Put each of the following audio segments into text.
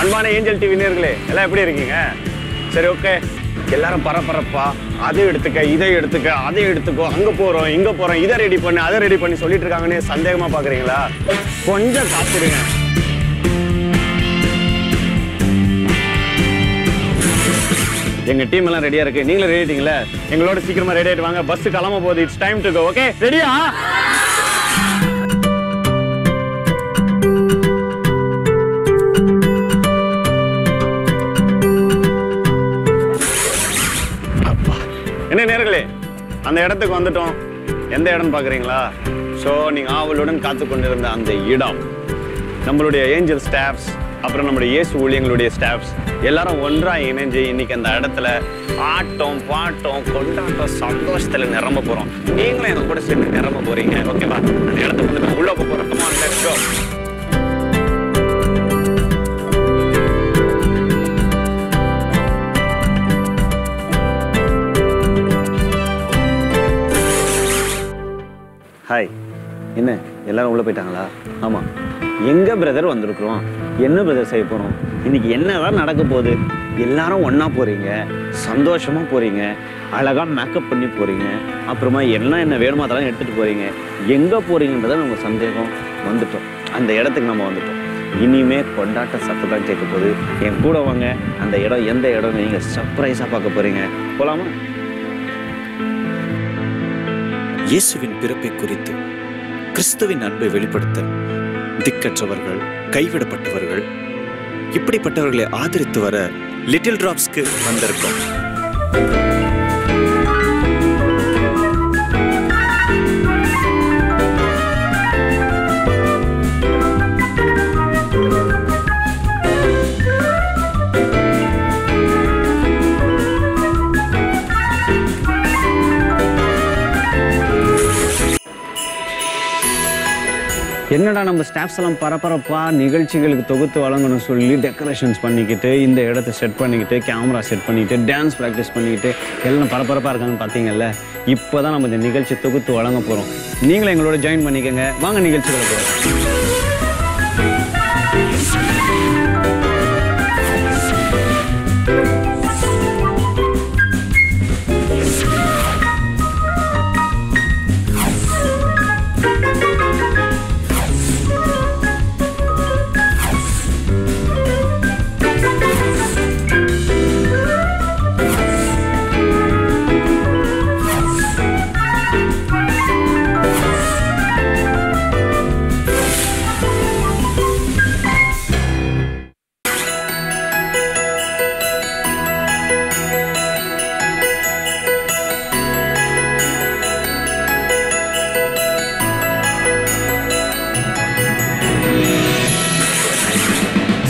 அன்பான angel TV நேர்களே எல்லாம் எப்படி இருக்கீங்க? சரி ஓகே. எல்லாரும் பரபரப்பா அதை எடுத்துக்க இதை எடுத்துக்க அதை எடுத்துக்கோ அங்க போறோம் இங்க போறோம் இதை ரெடி பண்ணு அதை ரெடி பண்ணி சொல்லிட்டு இருக்காங்கன்னு சந்தேகமா பாக்குறீங்களா? கொஞ்சம் காத்துருங்க. எங்கள் டீம் எல்லாம் ரெடியாக இருக்கு. நீங்களும் ரெடி ஆயிட்டீங்களா? எங்களோட சீக்கிரமாக ரெடி ஆகிட்டு வாங்க. பஸ் கிளம்ப போகுது it's time to go okay ரெடியா என்ன நேர்களே அந்த இடத்துக்கு வந்துட்டோம். எந்த இடம் பார்க்குறீங்களா ஸோ நீங்கள் ஆவலுடன் காத்து கொண்டிருந்த அந்த இடம். நம்மளுடைய ஏஞ்சல் ஸ்டாஃப்ஸ் அப்புறம் நம்முடைய இயேசு ஊழியங்களுடைய ஸ்டாஃப்ஸ் எல்லாரும் ஒன்றாக இணைஞ்சு இன்னைக்கு அந்த இடத்துல ஆட்டம் பாட்டம் கொண்டாட்டம் சந்தோஷத்தில் நிரம்ப போகிறோம் நீங்களும் எங்கள் கூட சேர்ந்து நிரம்ப போகிறீங்க ஓகேவா அந்த இடத்துக்கு வந்துட்டு உள்ள போகிறோம் கமான் லெட்ஸ் கோ ஹாய் என்ன? எல்லாரும் உள்ளே போயிட்டாங்களா? ஆமாம் எங்க பிரதர் வந்திருக்கிறோம்? என்ன பிரதர் செய்ய போறோம்? இன்னைக்கு என்னதான் நடக்க போகுது? எல்லாரும் ஒன்றா போறீங்க. சந்தோஷமா போறீங்க. அழகா மேக்கப் பண்ணி போறீங்க. அப்புறமா எல்லாம் என்ன வேணுமோ அதெல்லாம் எடுத்துட்டு போறீங்க. எங்க போகிறீங்கன்றத நம்ம சந்தேகம். வந்துட்டோம். அந்த இடத்துக்கு நம்ம வந்துட்டோம். இனிமே கொண்டாட்ட சத்து தான் கேட்க போகுது. என் கூட வாங்க. அந்த இடம் எந்த இடம் நீங்க சர்ப்ரைஸா பார்க்க போறீங்க. போலாமா? இயேசுவின் பிறப்பை குறித்து கிறிஸ்துவின் அன்பை வெளிப்படுத்த திக்கற்றவர்கள் கைவிடப்பட்டவர்கள். இப்படிப்பட்டவர்களை ஆதரித்து வர லிட்டில் டிராப்ஸ்க்கு வந்திருக்கோம். என்னடா நம்ம ஸ்டாஃப்ஸ் எல்லாம் பரபரப்பாக நிகழ்ச்சிகளுக்கு தொகுத்து வழங்கணும் சொல்லி டெக்கரேஷன்ஸ் பண்ணிக்கிட்டு இந்த இடத்த செட் பண்ணிக்கிட்டு கேமரா செட் பண்ணிக்கிட்டு டான்ஸ் ப்ராக்டிஸ் பண்ணிக்கிட்டு எல்லாம் பரபரப்பாக இருக்காங்கன்னு பார்த்தீங்கல்ல? இப்போ தான் நம்ம இந்த நிகழ்ச்சி தொகுத்து வழங்க போகிறோம் நீங்களும் எங்களோட ஜாயின் பண்ணிக்கோங்க. வாங்க நிகழ்ச்சிகளை போகிறோம்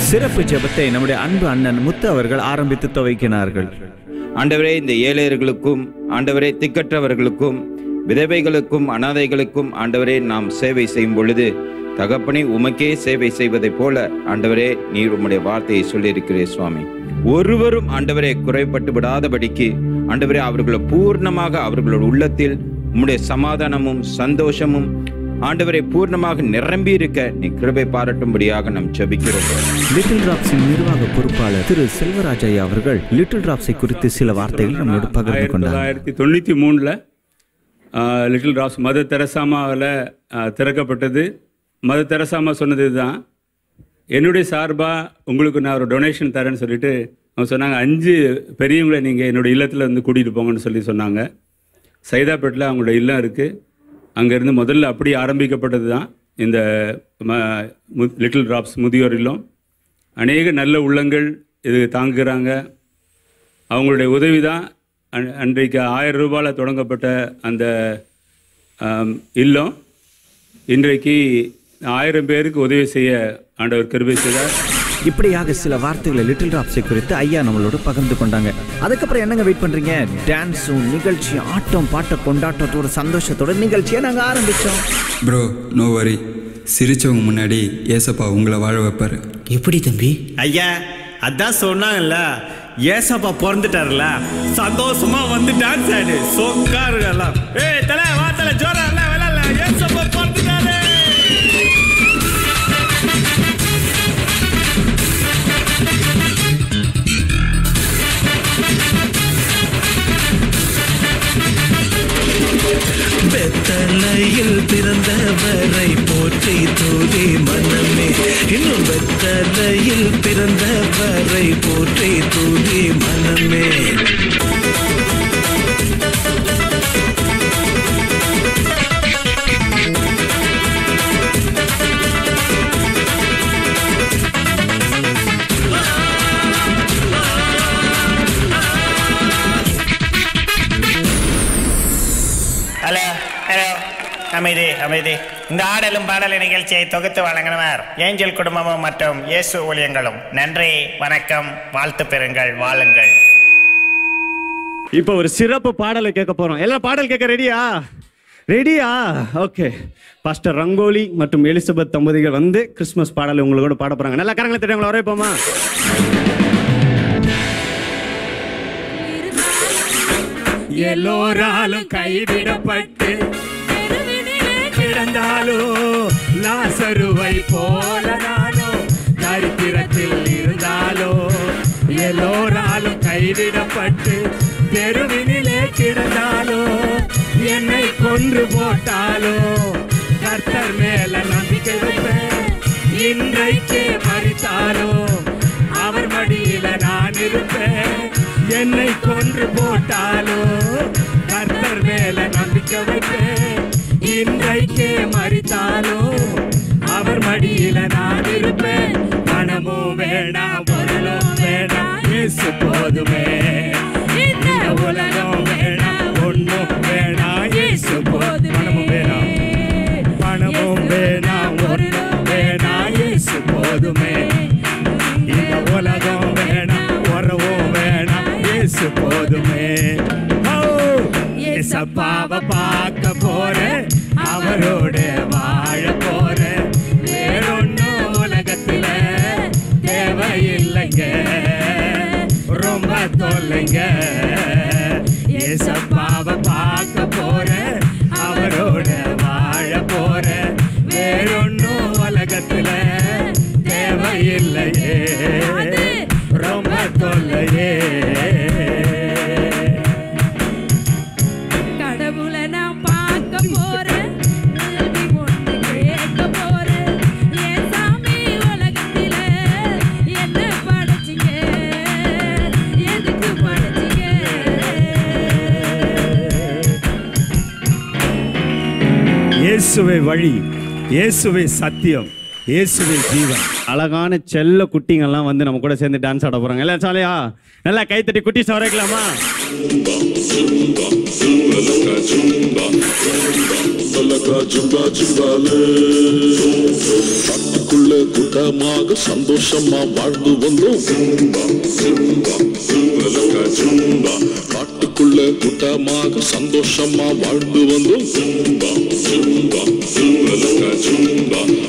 சிறப்பு ஜெபத்தை நம்முடைய அன்பு அண்ணன் முத்து அவர்கள் ஆரம்பித்து துவைக்கினார்கள். ஆண்டவரே இந்த ஏழையர்களுக்கும் ஆண்டவரே திக்கற்றவர்களுக்கும் விதவைகளுக்கும் அனாதைகளுக்கும் ஆண்டவரே நாம் சேவை செய்யும் பொழுது தகப்பனே உமக்கே சேவை செய்வதைப் போல ஆண்டவரே நீர் உம்முடைய வார்த்தையை சொல்லியிருக்கிறேன் சுவாமி. ஒருவரும் ஆண்டவரே குறைப்பட்டு விடாதபடிக்கு ஆண்டவரே அவர்களை பூர்ணமாக அவர்களோட உள்ளத்தில் உம்முடைய சமாதானமும் சந்தோஷமும் ஆண்டவரை பூர்ணமாக நிரம்பி இருக்க நீ கிருபை பாராட்டும்படியாக நாம் ஜெபிக்கிறோம். லிட்டில் டிராப்ஸின் நிர்வாக பொறுப்பாளர் திரு செல்வராஜ் ஐயா அவர்கள் லிட்டில் டிராப்ஸை குறித்து சில வார்த்தைகள் நம்மோடு பகிர்ந்து ஆயிரத்தி கொண்டார் தொள்ளாயிரத்தி தொண்ணூற்றி மூணில் லிட்டில் டிராப்ஸ் மத தெரசாமாவில் திறக்கப்பட்டது. மத தெரசாமா சொன்னது இதுதான் என்னுடைய சார்பாக உங்களுக்கு நான் ஒரு டொனேஷன் தரேன்னு சொல்லிட்டு அவங்க சொன்னாங்க. அஞ்சு பெரியவங்களை நீங்கள் என்னோட இல்லத்தில் வந்து கூட்டிகிட்டு போங்கன்னு சொல்லி சொன்னாங்க. சைதாப்பேட்டில் அவங்களோட இல்லம் இருக்குது அங்கேருந்து முதல்ல அப்படி ஆரம்பிக்கப்பட்டது தான் இந்த லிட்டில் ட்ராப்ஸ் முதியோர் இல்லம் அநேக நல்ல உள்ளங்கள் இது தாங்குகிறாங்க அவங்களுடைய உதவி தான் அன்றைக்கு ஆயிரம் ரூபாயில் தொடங்கப்பட்ட அந்த இல்லம். இன்றைக்கு ஆயிரம் பேருக்கு உதவி செய்ய ஆண்டவர் கிருபை செய்தார். இப்படியாக சில வார்த்தைகளை லிட்டில் டிராப்ஸை குறித்து ஐயா நம்மளோட பகிர்ந்து கொண்டாங்க. அதுக்கப்புறம் என்னங்க வெயிட் பண்றீங்க? டான்ஸும் நிகழ்ச்சியும் ஆட்டம் பாட்ட கொண்டாட்டத்தோட சந்தோஷத்தோட நிகழ்ச்சியை நாங்க ஆரம்பிச்சோம். ப்ரோ நோ வரி சிரிச்சவங்க முன்னாடி ஏசப்பா உங்களை வாழ வைப்பார். எப்படி தம்பி? ஐயா அதான் சொன்னாங்கல்ல ஏசப்பா பிறந்துட்டாருல சந்தோஷமா வந்து டான்ஸ் ஆடு. சொக்காரு எல்லாம். ஏய் தல வா தல ஜோரா. வெத்தலையில் பிறந்தவரை போற்றி தூதி மனமே இன்னும் வெத்தலையில் பிறந்தவரை போற்றி தூதி மனமே அமைதி அமைதி. இந்த ஆடலும் பாடலும் நிகழ்ச்சியை தொகுத்து வழங்கினவர் ஏஞ்சல் குடும்பமும் மற்றும் இயேசு ஊழியங்களும். நன்றி வணக்கம் வாழ்த்து பெறுங்கள் வாழுங்கள். இப்போ ஒரு சிறப்பு பாடலை கேட்க போறோம். எல்லாம் பாடல் கேட்க ரெடியா ரெடியா ஓகே பாஸ்டர் ரங்கோலி மற்றும் எலிசபெத் தம்பதிகள் வந்து கிறிஸ்மஸ் பாடல் உங்களோட பாட போறாங்க. நல்லா கரங்களை தெரியும் வர வைப்போமா எல்லோராலும் கைவிடப்பட்டு கிடந்தாலோ லாசருவை போல நானோ? தரித்திரத்தில் இருந்தாலோ? எல்லோராலும் கைவிடப்பட்டு தெருவினிலே கிடந்தாலோ? என்னை கொன்று போட்டாலோ? கர்த்தர் மேல நம்பிக்கை வைப்பேன் இன்றைக்கே மறித்தாலோ அவர் மடியில நான் இருப்பேன். என்னை கொன்று போட்டாலோ? கர்த்தர் மேல நம்பிக்கை வைப்பேன் இன்றைக்கே மறித்தாலோ? அவர் மடியில நான் இருப்பேன். மனமும் வேண்டாம் பொருளும் வேண்டாம் இயேசு போதுமே. இந்த உலகம் வேண்டாம் ஒன்றும் வேண்டாம் இயேசு போதும். பணமும் வேண்டாம் பணமும் வேணாம் ஒன்றும் வேணாம் இயேசு போதுமே. இந்த உலகம் வேணாம் உறவும் வேணாம் இயேசு போதுமே. ஓ, பார்க்க போறேன் அவரோட வாழ போறேன் வேறொன்னும் உலகத்துல தேவையில்லைங்க. ரொம்ப தொல்லைங்க. ஏசப்பாவை பார்க்க போறேன் அவரோட வாழ போறேன் வேறொன்னும் உலகத்துல தேவையில்லையே. ரொம்ப தொல்லையே. இயேசுவே வழி இயேசுவே சத்தியம் இயேசுவே ஜீவன். அழகான செல்ல குட்டிங்கெல்லாம் வந்து நம்ம கூட சேர்ந்து டான்ஸ் ஆட போறாங்க. எல்லாம் சாலையா? நல்லா கைத்தட்டி குட்டி சவரைக்கலாமா கூட்டமாக சந்தோஷமா வாழ்ந்து வந்தோம் காட்டுக்குள்ள கூட்டமாக சந்தோஷமா வாழ்ந்து வந்தோம்.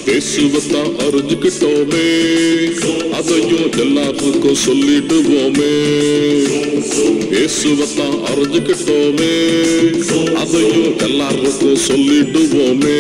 பேசுவத்தான் அறிஞ்சுக்கிட்டோமே. அதையும் எல்லாருக்கும் சொல்லிடுவோமே. இயேசுவத்தான் அறிஞ்சுக்கிட்டோமே. அதையும் எல்லாருக்கும் சொல்லிடுவோமே.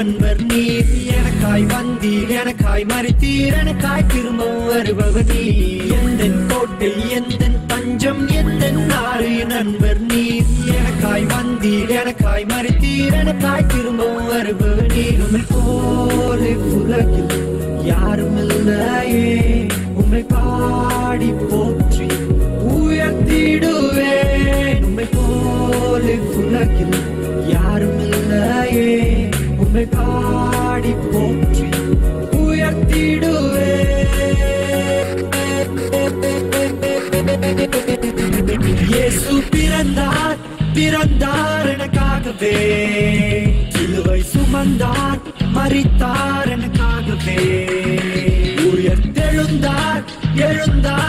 நண்பர் நீர் எனக்காய் வந்தீர் எனக்காய் மறித்தீர் எனக்காய் திரும்ப வருபவர் நீர் எந்த கோட்டை எந்த தஞ்சம் எந்த நாடு நண்பர் நீர் எனக்காய் வந்தீர் எனக்காய் மறித்தீர் எனக்காய் திரும்ப வருபவர் நீர் உங்கள் போலே உலகில் யாரும் இல்லையே. உண்மை பாடி போற்றி உயர்த்திடுவே உண்மை போலே உலகில் யாரும் இல்லையே. உம்மை பாடி போற்றி உயர்த்திடுவேன் இயேசு பிறந்தார் பிறந்தார் எனக்காகவே. சிலுவை சுமந்தார் மறித்தார் எனக்காகவே. உயர்த்தெழுந்தார் எழுந்தார்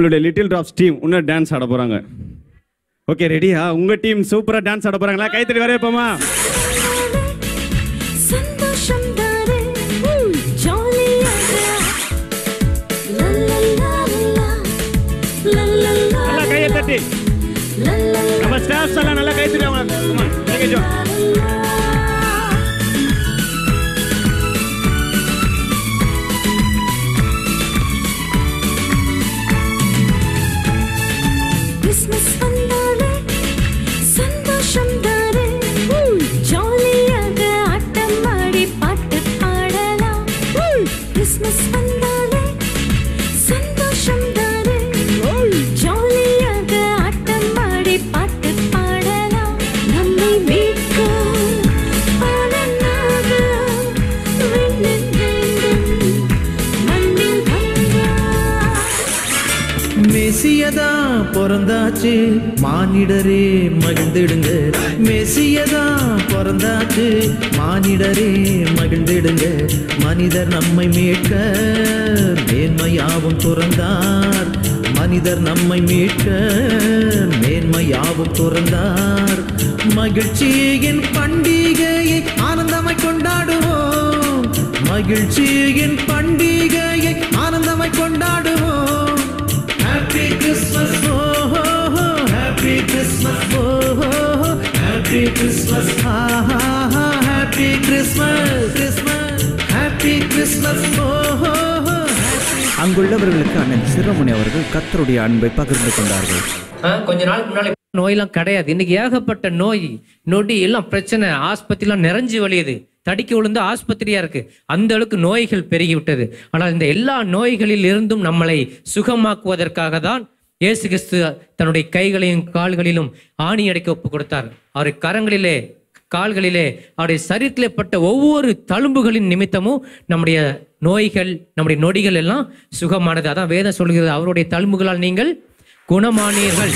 நம்மளுடைய லிட்டில் ட்ராப்ஸ் டீம் இன்னும் டான்ஸ் ஆட போறாங்க. ஓகே ரெடியா உங்க டீம் சூப்பரா டான்ஸ் ஆட போறாங்களா? கைத்தடி வர போமா நல்லா கையை தட்டி. நம்ம ஸ்டாஃப்ஸ் எல்லாம் நல்லா கைத்தடி அவங்க பிறந்தாச்சு. மானிடரே மகிழ்ந்திடுங்க. மெசியதா பிறந்தாச்சு. மானிடரே மகிழ்ந்திடுங்க. மனிதர் நம்மை மீட்க மேன்மையாவும் துறந்தார். மனிதர் நம்மை மீட்க மேன்மையாவும் துறந்தார். மகிழ்ச்சியின் பண்டிகையை ஆனந்தமாய் கொண்டாடுவோம். மகிழ்ச்சியின் பண்டிகையை ஆனந்தமாய் கொண்டாடுவோம். Happy Christmas happy Christmas Christmas happy Christmas அங்குள்ளவர்களுக்கு அண்ணன் சிரமுனி அவர்கள் கத்தருடைய அன்பை பகிர்ந்து கொண்டார்கள். கொஞ்ச நாளுக்கு முன்னாடி நோயெல்லாம் கிடையாது. இன்னைக்கு ஏகப்பட்ட நோய் நொடி எல்லாம் பிரச்சனை. ஆஸ்பத்திரிலாம் நிறைஞ்சு வழியுது. தடிக்க விழுந்து ஆஸ்பத்திரியா இருக்கு. அந்த அளவுக்கு நோய்கள் பெருகி விட்டது. ஆனால் இந்த எல்லா நோய்களில் இருந்தும் நம்மளை சுகமாக்குவதற்காக தான் இயேசு கிறிஸ்து தன்னுடைய கைகளையும் கால்களிலும் ஆணி அடைக்க ஒப்பு கொடுத்தார் அவருடைய கரங்களிலே கால்களிலே அவருடைய சரீரத்திலே பட்ட ஒவ்வொரு தழும்புகளின் நிமித்தமும் நம்முடைய நோய்கள் நம்முடைய நொடிகள் எல்லாம் சுகமானது. அதான் வேதம் சொல்கிறது அவருடைய தழும்புகளால் நீங்கள் குணமானீர்கள்.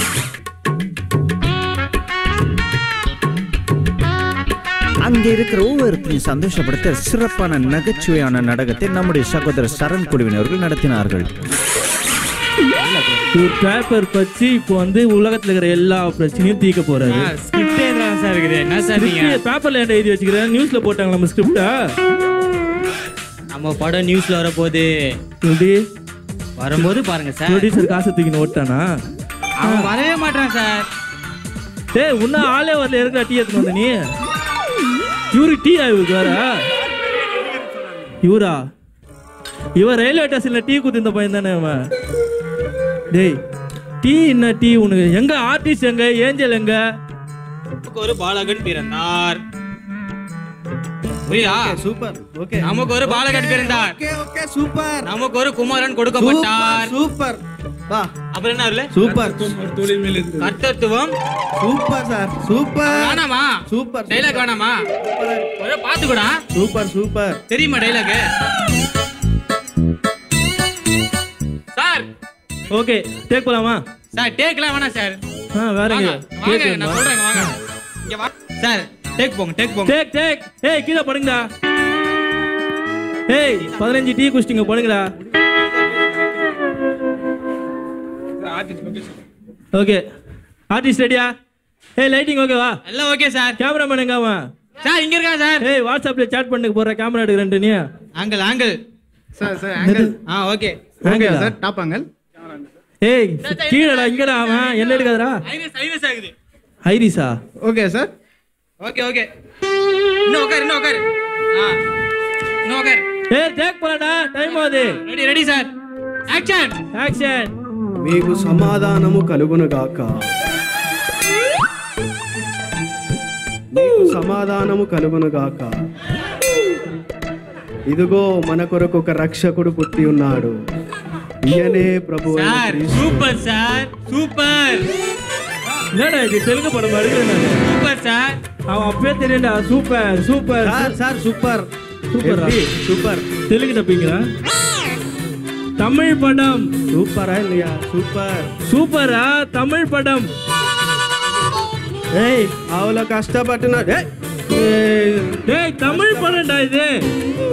அங்கே இருக்கிற ஒவ்வொருத்தரையும் சந்தோஷப்படுத்த சிறப்பான நகைச்சுவையான நாடகத்தை நம்முடைய சகோதரர் சரண் குழுவினர்கள் நடத்தினார்கள். ஒரு பேப்பர் பச்சு இப்போ வந்து உலகத்துல இருக்கிற எல்லா பிரச்சனையும் தீர்க்க போறாரு. சார் இருக்குது? என்ன சார் நீங்க? பேப்பர்ல என்ன எழுதி வச்சுக்கிறேன்? நியூஸ்ல போட்டாங்க நம்ம ஸ்கிரிப்டா நம்ம படம் நியூஸ்ல வரப்போகுது. எப்படி? வரும்போது பாருங்க சார் ப்ரொடியூசர் காசு தூக்கின்னு ஓட்டானா? அவன் வரவே மாட்டான் சார் டேய் உன்ன ஆளே வரல. இருக்கிற டீ வந்த நீ? இவரு டீ இவருக்கு வேற இவரா? இவன் ரயில்வே ஸ்டேஷன்ல டீ குத்து இந்த பையன் தானே அவன்? டேய் டீ என்ன டீ உனக்கு? எங்க ஆர்டிஸ்ட் எங்க? ஏஞ்சல் எங்க? நமக்கு ஒரு பாலகன் பிறந்தார். புரியுதா? சூப்பர் ஓகே நமக்கு ஒரு பாலகன் பிறந்தார். ஓகே ஓகே சூப்பர் நமக்கு ஒரு குமாரன் கொடுக்கப்பட்டார். சூப்பர் வா. அப்புறம் என்ன இல்ல சூப்பர் கர்த்தத்துவம். சூப்பர் சார் சூப்பர் வேணாமா சூப்பர் டைலாக் வேணாமா ஒரு பாத்துக்கூடா சூப்பர் சூப்பர் தெரியுமா டைலாக் ஓகே டேக் போலாமா? சார் டேக்லாம் வேணாம் சார். ஆ வேறங்க. வாங்க, வாங்க, நான் சொல்றேன் வாங்க. இங்க வா. சார் டேக் போங்க டேக் போங்க. டேக் டேக் ஏய் கீழே படுங்கடா. ஏய் பதினஞ்சு டீ குடிச்சிங்க படுங்கடா. ஓகே. ஆர்டிஸ்ட் ரெடியா ஏய் லைட்டிங் ஓகேவா எல்லாம் ஓகே சார். கேமராமேன் எங்க அவன்? சார் இங்க இருக்கான் சார். ஏய் வாட்ஸ்அப்ல chat பண்ணுக்கு போற கேமரா எடுக்கிறேன்ட்டு நீ. Angle angle sir sir angle ah okay okay sir top angle ஏய் கீழடா இங்கடா அவன் என்ன எடுக்காதடா ஐரிஸ் ஐரிஸ் ஆகுது ஐரிஸா ஓகே சார் ஓகே ஓகே இன்னும் உட்காரு இன்னும் உட்காரு ஆ இன்னும் உட்காரு ஏய் டேக் போடா டைம் ஆகுது ready ready sir action action మీకు సమాధానము కలుగునుగాక మీకు సమాధానము కలుగునుగాక ఇదిగో మన కొరకు ఒక రక్షకుడు పుట్టి ఉన్నాడు ఈయనే ప్రభు అయిన சார் క్రీస్తు. சூப்பர் சார் சூப்பர் என்னடா இது தெலுங்கு படம் எடுக்கிறேன் சூப்பர் சார் அவன் அப்பயே தெரியும்டா super super sir sir super super எப்படி? சூப்பர் தெலுங்கு டப்பிங்களா தமிழ் படம் சூப்பரா இல்லையா சூப்பர் சூப்பரா தமிழ் படம் ఏయ్ ఆవులో కష్టపడుతున్నాడు ఏయ్! டேய் தமிழ் படம்டா இது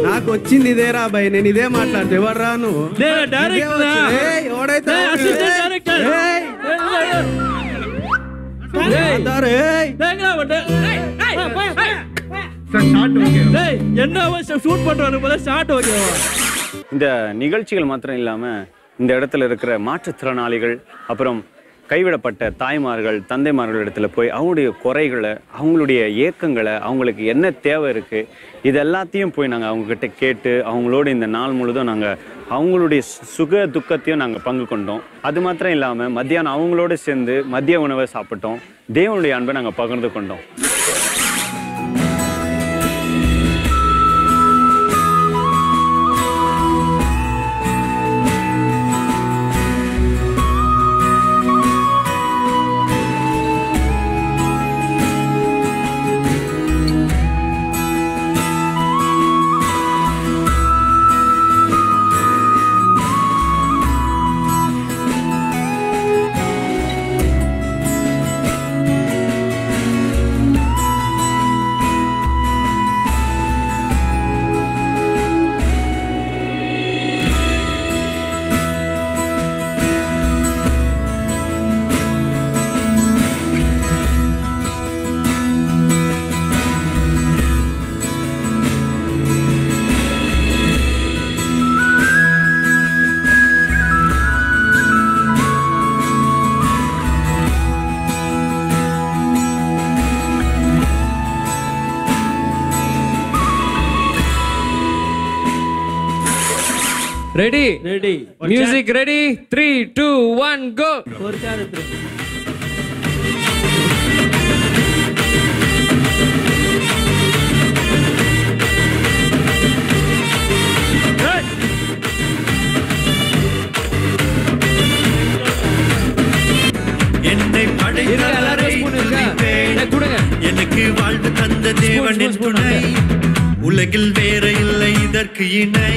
నాకు వచ్చింది ఇదేరా భయ్ నేను ఇదే మాట్లాడితే ఎవరు రాను டேய் டைரக்டர் ఎవడైతే டேய் அசிஸ்டன்ட் டைரக்டர் ఏయ్! டேய் ఆధార్, ఏయ్! டேய்ங்கடா அவன் டேய் டேய் என்ன அவன் ஷூட் பண்றானு போல ஷாட் ஓகேவா இந்த நிகழ்ச்சிகள் மாத்திரம் இல்லாமல் இந்த இடத்துல இருக்கிற மாற்றுத்திறனாளிகள் அப்புறம் கைவிடப்பட்ட தாய்மார்கள் தந்தைமார்கள் இடத்துல போய் அவங்களுடைய குறைகளை அவங்களுடைய ஏக்கங்களை அவங்களுக்கு என்ன தேவை இருக்குது இது எல்லாத்தையும் போய் நாங்கள் அவங்கக்கிட்ட கேட்டு அவங்களோட இந்த நாள் முழுதும் நாங்கள் அவங்களுடைய சுக துக்கத்தையும் நாங்கள் பங்கு கொண்டோம். அது மாத்திரம் இல்லாமல் மத்தியானம் அவங்களோட சேர்ந்து மதிய உணவை சாப்பிட்டோம். தேவனுடைய அன்பை நாங்கள் பகிர்ந்து கொண்டோம். Ready ready music ready three two one go ஒரு சேர் என்னை படைத்தவரை. எனக்கு வாழ்வு தந்த தேவனின் துணை. உலகில் வேற இல்லை இதற்கு இணை.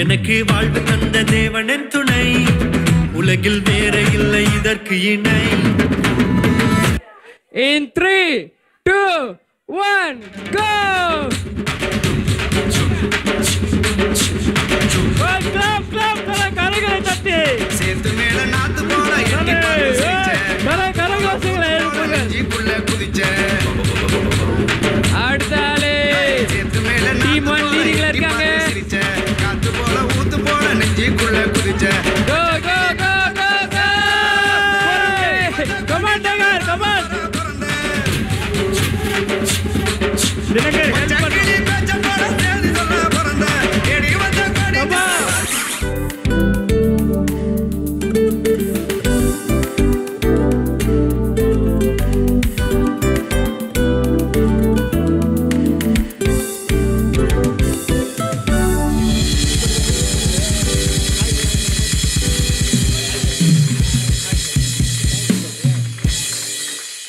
எனக்கு வாழ்வு தந்த தேவனின் துணை. உலகில் வேற இல்லை இதற்கு இணை. In three two one go clap clap கர கரகளை தட்டி சேர்த்து மேல நாத்து போல எட்டி பார்த்து சிரிச்சேன். கர கரகோசங்களை எழுப்புங்க ஜீப்புள்ள குதிச்சேன்.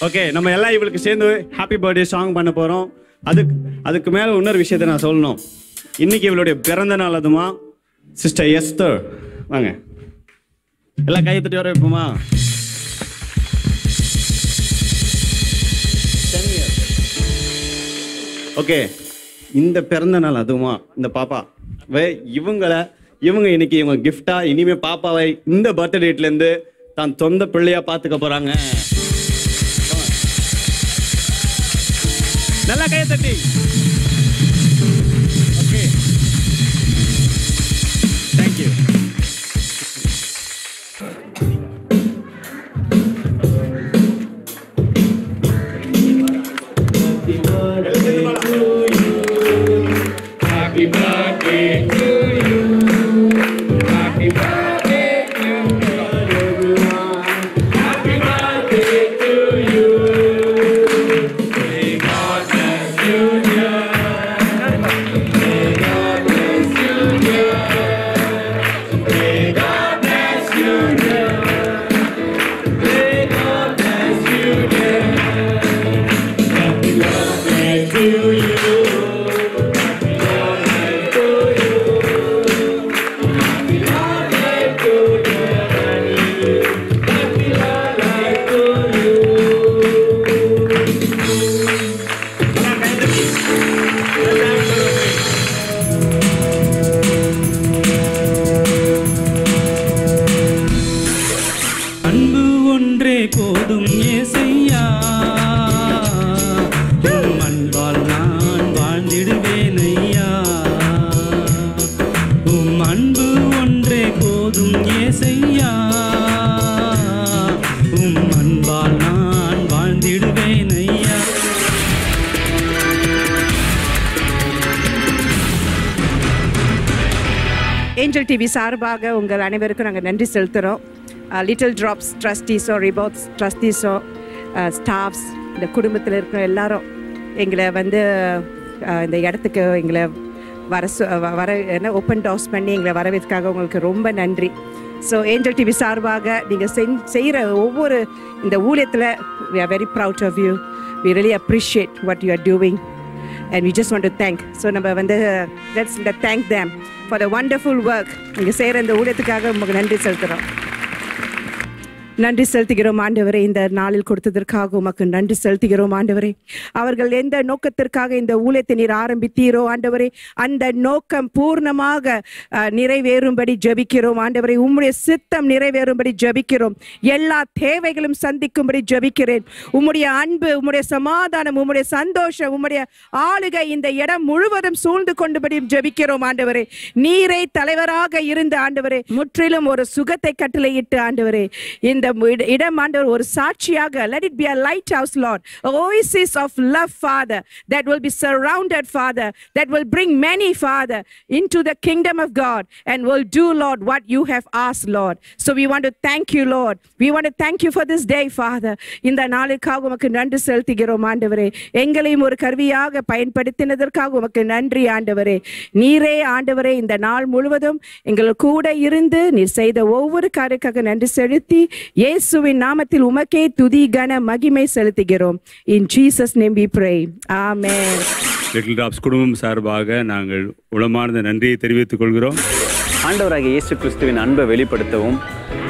ஓகே நம்ம எல்லாம் இவளுக்கு சேர்ந்து ஹாப்பி பர்த்டே சாங் பண்ண போகிறோம் அதுக்கு அதுக்கு மேலே இன்னொரு விஷயத்தை நான் சொல்லணும். இன்னைக்கு இவளுடைய பிறந்த நாள் அதுமா? சிஸ்டர் எஸ்தர் வாங்க. எல்லாம் கையை தட்டி வர வைப்போமா? ஓகே இந்த பிறந்த நாள் அதுவுமா இந்த பாப்பா. வே இவங்களை இவங்க இன்னைக்கு இவங்க கிஃப்டா இனிமே பாப்பாவை இந்த பர்த்டே டேட்லேருந்து தான் சொந்த பிள்ளையா பார்த்துக்க போறாங்க. நல்லா சார்பாக உங்கள் அனைவருக்கும் நாங்கள் நன்றி செலுத்துகிறோம் லிட்டில் ட்ராப்ஸ் ட்ரஸ்டீஸோ ரிபோர்ட்ஸ் ட்ரஸ்டீஸோ ஸ்டாஃப்ஸ் இந்த குடும்பத்தில் இருக்கிற எல்லாரும் எங்களை வந்து இந்த இடத்துக்கு எங்களை வர சொ- வ- வர என்ன ஓப்பன் டாஸ் பண்ணி எங்களை வரவேற்காக உங்களுக்கு ரொம்ப நன்றி. ஸோ ஏஞ்சல் டிவி சார்பாக நீங்கள் செய்கிற ஒவ்வொரு இந்த ஊழியத்தில் we are very proud of you we really appreciate what you are doing and we just want to thank so நம்ம வந்து let's thank them. For the wonderful work நீங்கள் செய்கிற இந்த ஊழியத்துக்காக உங்களுக்கு நன்றி செலுத்துகிறோம் நன்றி செலுத்துகிறோம் ஆண்டவரே. இந்த நாளில் கொடுத்ததற்காக உமக்கு நன்றி செலுத்துகிறோம் ஆண்டவரே. அவர்கள் எந்த நோக்கத்திற்காக இந்த ஊழியத்தை நீர் ஆரம்பித்தீரோ ஆண்டவரே. அந்த நோக்கம் பூர்ணமாக நிறைவேறும்படி ஜெபிக்கிறோம் ஆண்டவரே. உம்முடைய சித்தம் நிறைவேறும்படி ஜபிக்கிறோம். எல்லா தேவைகளும் சந்திக்கும்படி ஜெபிக்கிறேன். உம்முடைய அன்பு உம்முடைய சமாதானம் உம்முடைய சந்தோஷம் உம்முடைய ஆளுகை இந்த இடம் முழுவதும் சூழ்ந்து கொண்டுபடி ஜெபிக்கிறோம் ஆண்டவரே. நீரை தலைவராக இருந்த ஆண்டவரே. முற்றிலும் ஒரு சுகத்தை கட்டளையிட்டு ஆண்டவரே. இந்த இடம் ஆண்டவர் ஒரு சாட்சியாக let it be a lighthouse Lord oasis of love father that will be surrounded father that will bring many father into the kingdom of God and will do Lord what you have as Lord so we want to thank you Lord we want to thank you for this day father இந்த நாளுக்காக உமக்கு நன்றி செலுத்துகிறோம் ஆண்டவரே எங்களையும் ஒரு கருவியாக பயன்படுத்தினதற்காக உமக்கு நன்றி ஆண்டவரே நீரே ஆண்டவரே இந்த நாள் முழுவதும் எங்கள் கூட இருந்து நீ செய்த ஒவ்வொரு காரியக்காக நன்றி செலுத்தி இயேசுவின் நாமத்தில் உமக்கே துதி கன மகிமை செலுத்துகிறோம். In Jesus name we pray amen little drops குடும்பம் சார்பாக நாங்கள் உளமார்ந்த நன்றியை தெரிவித்துக் கொள்கிறோம். ஆண்டவராகிய இயேசு கிறிஸ்துவின் அன்பை வெளிப்படுத்தவும்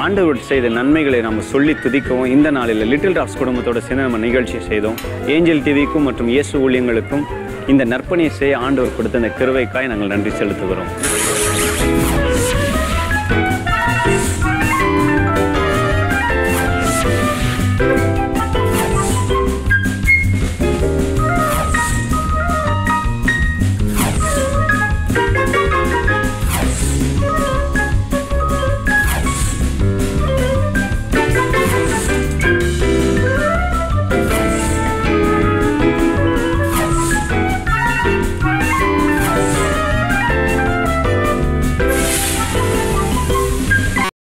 ஆண்டவர் செய்த நன்மைகளை நம்ம சொல்லி துதிக்கவும் இந்த நாளில் லிட்டில் டாப்ஸ் குடும்பத்தோட சேர்ந்து நம்ம நிகழ்ச்சி செய்தோம். ஏஞ்சல் டிவிக்கும் மற்றும் இயேசு ஊழியங்களுக்கும் இந்த நற்பணியை செய்ய ஆண்டவர் கொடுத்த இந்த கிருவைக்காய் நாங்கள் நன்றி செலுத்துகிறோம்.